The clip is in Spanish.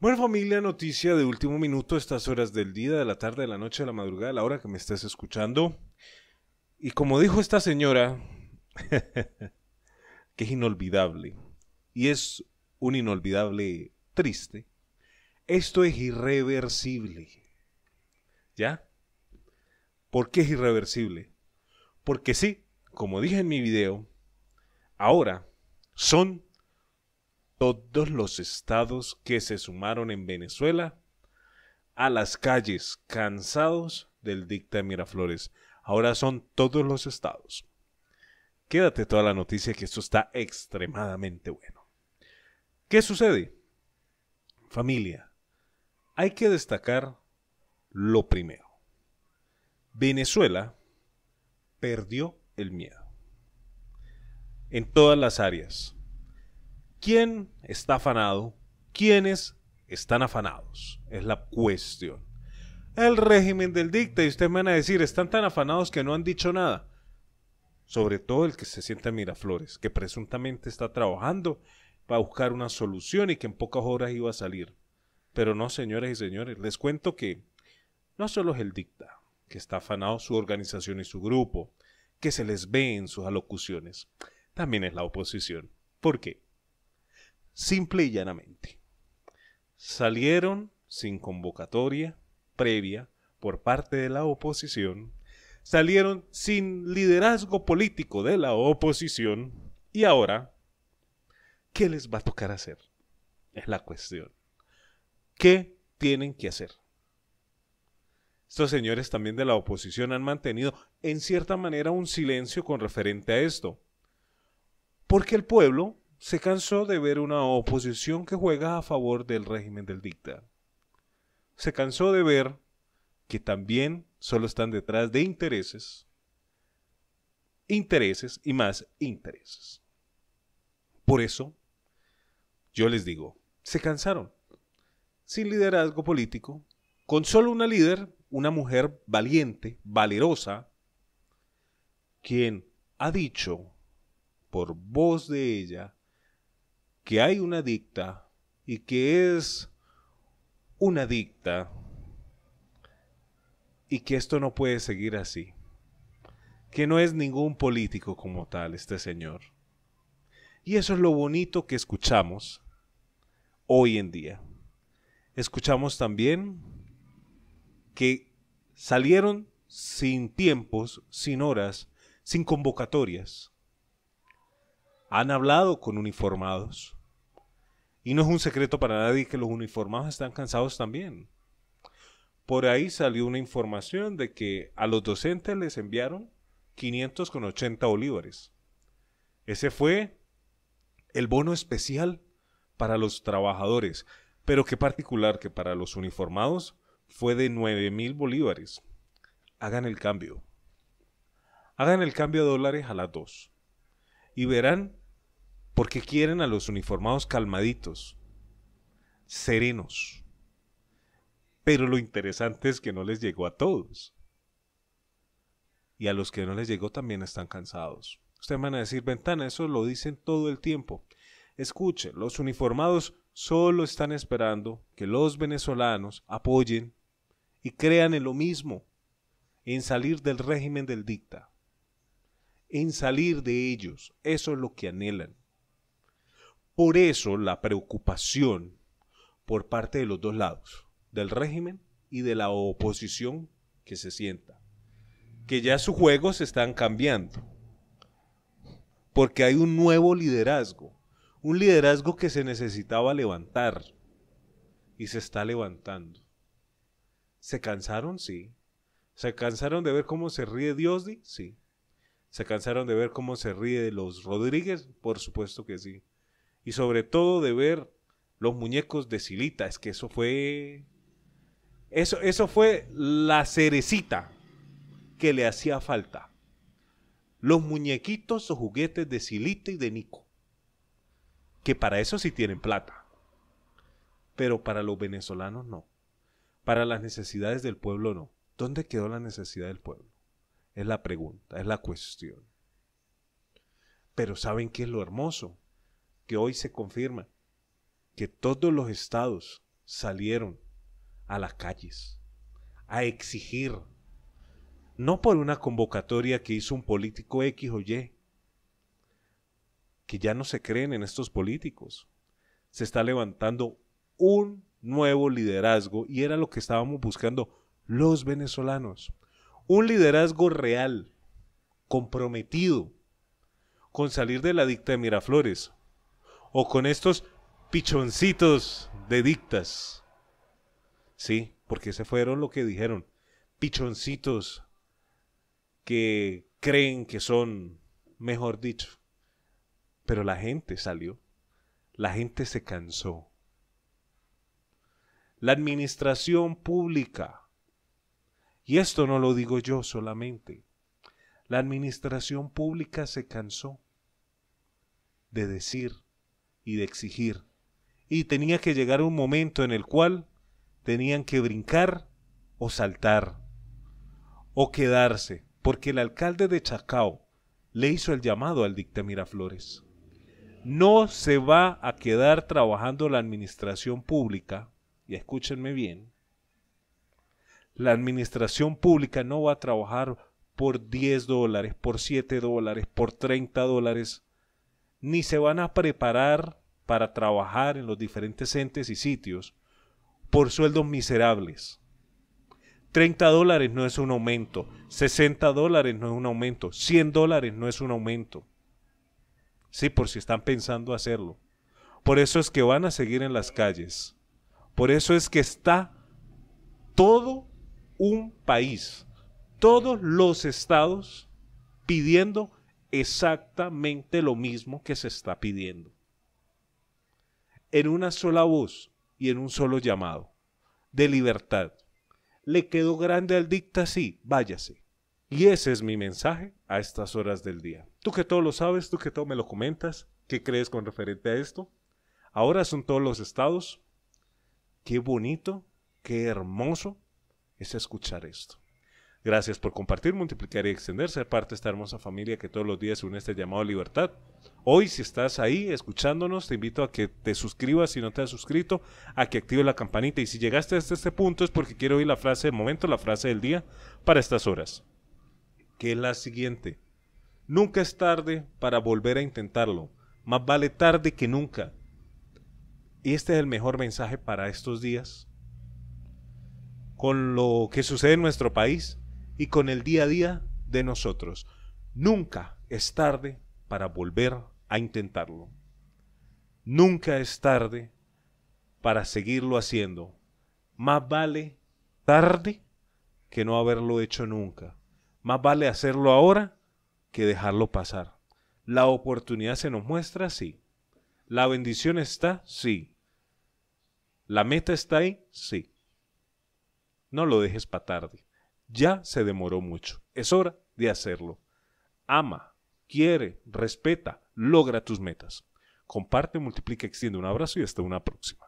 Bueno familia, noticia de último minuto, estas horas del día, de la tarde, de la noche, de la madrugada, de la hora que me estés escuchando. Y como dijo esta señora, que es inolvidable, y es un inolvidable triste, esto es irreversible. ¿Ya? ¿Por qué es irreversible? Porque sí, como dije en mi video, ahora son todos los estados que se sumaron en Venezuela a las calles cansados del dicta de Miraflores. Ahora son todos los estados. Quédate toda la noticia que esto está extremadamente bueno. ¿Qué sucede? Familia, hay que destacar lo primero. Venezuela perdió el miedo. En todas las áreas ¿Quién está afanado? ¿Quiénes están afanados? Es la cuestión. El régimen del dicta, y ustedes me van a decir, están tan afanados que no han dicho nada. Sobre todo el que se sienta en Miraflores, que presuntamente está trabajando para buscar una solución y que en pocas horas iba a salir. Pero no, señores y señores, les cuento que no solo es el dicta, que está afanado su organización y su grupo, que se les ve en sus alocuciones, también es la oposición. ¿Por qué? Simple y llanamente. Salieron sin convocatoria previa por parte de la oposición, salieron sin liderazgo político de la oposición y ahora, ¿qué les va a tocar hacer? Es la cuestión. ¿Qué tienen que hacer? Estos señores también de la oposición han mantenido en cierta manera un silencio con referente a esto. Porque el pueblo se cansó de ver una oposición que juega a favor del régimen del dicta. Se cansó de ver que también solo están detrás de intereses, intereses y más intereses. Por eso, yo les digo, se cansaron. Sin liderazgo político, con solo una líder, una mujer valiente, valerosa, quien ha dicho por voz de ella que hay una dicta y que es una dicta y que esto no puede seguir así. Que no es ningún político como tal este señor. Y eso es lo bonito que escuchamos hoy en día. Escuchamos también que salieron sin tiempos, sin horas, sin convocatorias. Han hablado con uniformados y no es un secreto para nadie que los uniformados están cansados también. Por ahí salió una información de que a los docentes les enviaron 500 con 80 bolívares. Ese fue el bono especial para los trabajadores, pero qué particular que para los uniformados fue de 9 mil bolívares. Hagan el cambio. Hagan el cambio de dólares a las dos. Y verán porque quieren a los uniformados calmaditos, serenos. Pero lo interesante es que no les llegó a todos. Y a los que no les llegó también están cansados. Ustedes van a decir, ventana, eso lo dicen todo el tiempo. Escuchen, los uniformados solo están esperando que los venezolanos apoyen y crean en lo mismo, en salir del régimen del dicta, en salir de ellos. Eso es lo que anhelan. Por eso la preocupación por parte de los dos lados, del régimen y de la oposición que se sienta, que ya sus juegos están cambiando, porque hay un nuevo liderazgo, un liderazgo que se necesitaba levantar y se está levantando. ¿Se cansaron? Sí. ¿Se cansaron de ver cómo se ríe Diosdi? Sí. ¿Se cansaron de ver cómo se ríe los Rodríguez? Por supuesto que sí y sobre todo de ver los muñecos de Silita. Es que eso fue. Eso, eso fue la cerecita que le hacía falta. Los muñequitos o juguetes de Silita y de Nico. Que para eso sí tienen plata. Pero para los venezolanos no. Para las necesidades del pueblo no. ¿Dónde quedó la necesidad del pueblo? Es la pregunta, es la cuestión. Pero ¿saben qué es lo hermoso? Que hoy se confirma que todos los estados salieron a las calles a exigir, no por una convocatoria que hizo un político X o Y, que ya no se creen en estos políticos. Se está levantando un nuevo liderazgo y era lo que estábamos buscando los venezolanos. Un liderazgo real, comprometido con salir de la dicta de Miraflores o con estos pichoncitos de dictas. Sí, porque se fueron lo que dijeron, pichoncitos que creen que son, mejor dicho. Pero la gente salió, la gente se cansó. La administración pública, y esto no lo digo yo solamente, la administración pública se cansó de decir y de exigir. Y tenía que llegar un momento en el cual tenían que brincar o saltar o quedarse, porque el alcalde de Chacao le hizo el llamado al dicta Miraflores. No se va a quedar trabajando la administración pública, y escúchenme bien, la administración pública no va a trabajar por 10 dólares, por 7 dólares, por 30 dólares, ni se van a preparar para trabajar en los diferentes entes y sitios por sueldos miserables. 30 dólares no es un aumento, 60 dólares no es un aumento, 100 dólares no es un aumento. Sí, por si están pensando hacerlo. Por eso es que van a seguir en las calles. Por eso es que está todo un país, todos los estados pidiendo exactamente lo mismo que se está pidiendo. En una sola voz, y en un solo llamado de libertad. Le quedó grande al dicta, sí, váyase. Y ese es mi mensaje a estas horas del día. Tú que todo lo sabes, tú que todo me lo comentas, ¿qué crees con referente a esto? Ahora son todos los estados. Qué bonito, qué hermoso es escuchar esto. Gracias por compartir, multiplicar y extender, ser parte de esta hermosa familia que todos los días une este llamado libertad. Hoy, si estás ahí escuchándonos, te invito a que te suscribas si no te has suscrito, a que actives la campanita. Y si llegaste hasta este punto es porque quiero oír la frase del momento, la frase del día para estas horas. Que es la siguiente. Nunca es tarde para volver a intentarlo. Más vale tarde que nunca. Y este es el mejor mensaje para estos días. Con lo que sucede en nuestro país, y con el día a día de nosotros. Nunca es tarde para volver a intentarlo. Nunca es tarde para seguirlo haciendo. Más vale tarde que no haberlo hecho nunca. Más vale hacerlo ahora que dejarlo pasar. La oportunidad se nos muestra, sí. La bendición está, sí. La meta está ahí, sí. No lo dejes para tarde. Ya se demoró mucho. Es hora de hacerlo. Ama, quiere, respeta, logra tus metas. Comparte, multiplica, extiende un abrazo y hasta una próxima.